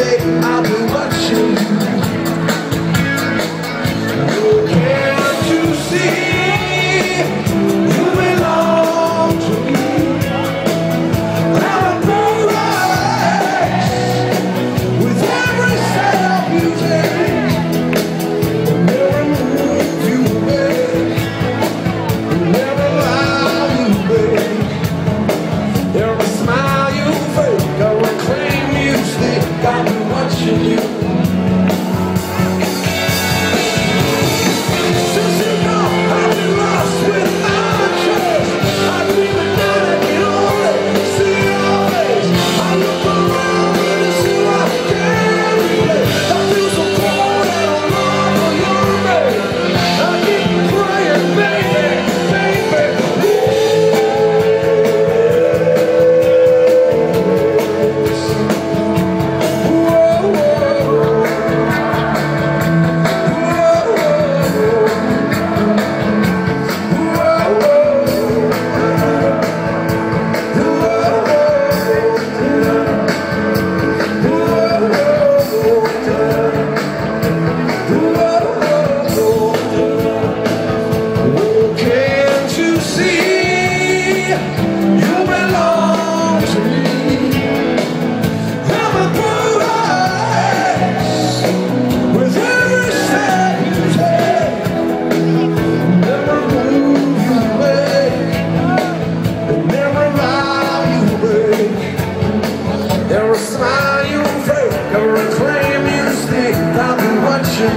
baby.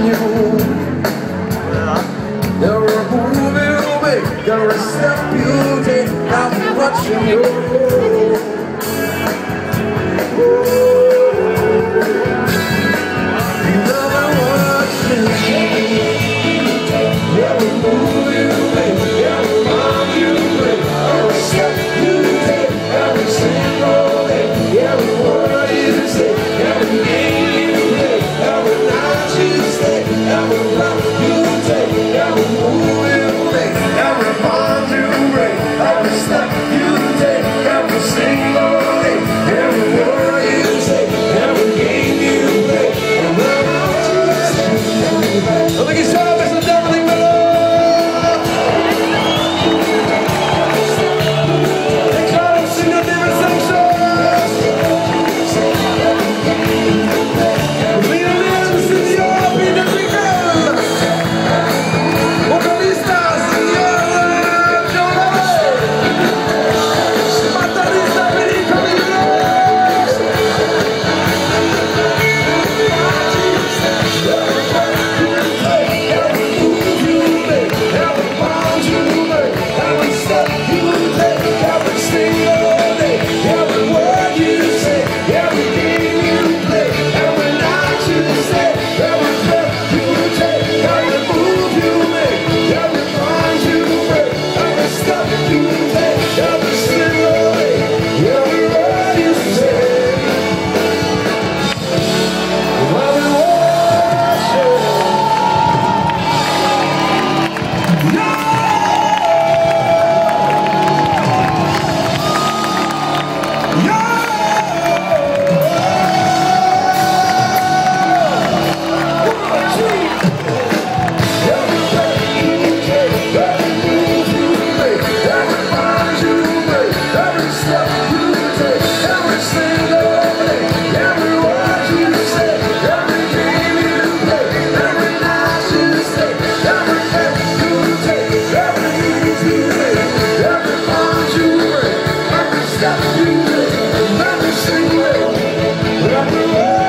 you There are moving, baby, there is the beauty, I'm watching you. Every day, every single, every